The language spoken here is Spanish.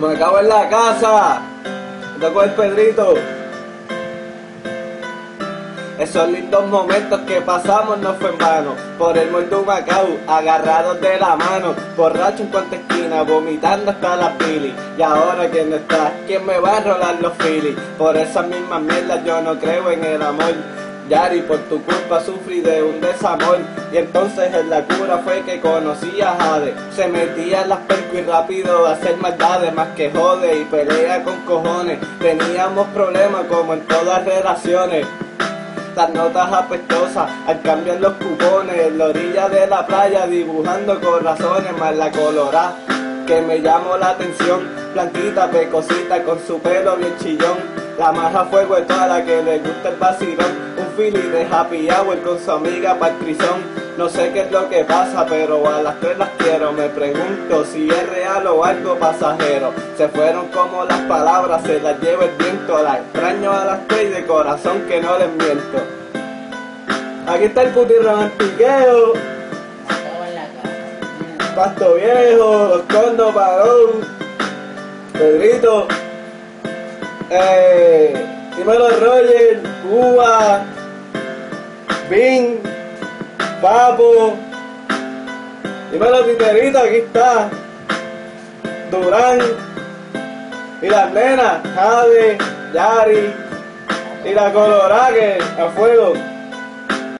Me acabo en la casa. Me tocó el Pedrito. Esos lindos momentos que pasamos no fue en vano Por el mundo Macao, agarrados de la mano Borracho en cuanta esquina, vomitando hasta la pili Y ahora no está, ¿quién me va a rolar los filis? Por esas mismas mierdas yo no creo en el amor Yari, por tu culpa sufrí de un desamor. Y entonces en la cura fue que conocí a Jade. Se metía en las percos y rápido a hacer maldades Más que jode y pelea con cojones. Teníamos problemas como en todas relaciones. Las notas apestosas, al cambiar los cupones, en la orilla de la playa dibujando corazones, más la colorada que me llamó la atención, blanquita, pecosita, con su pelo bien chillón, la maja fuego es toda la que le gusta el vacilón, un feeling de happy hour con su amiga Patricón. No sé qué es lo que pasa, pero a las tres las quiero. Me pregunto si es real o algo pasajero. Se fueron como las palabras, se las lleva el viento. La extraño a las tres de corazón que no les miento. Aquí está el puti romantiqueo. Pasto viejo, los condos pagón. Pedrito. Eh, dímelo Roger, Cuba, Bing. Papo. Dímelo, Titerito, aquí está. Durán. Y las nenas, Jade, Yari. Y la Colorá, que a fuego.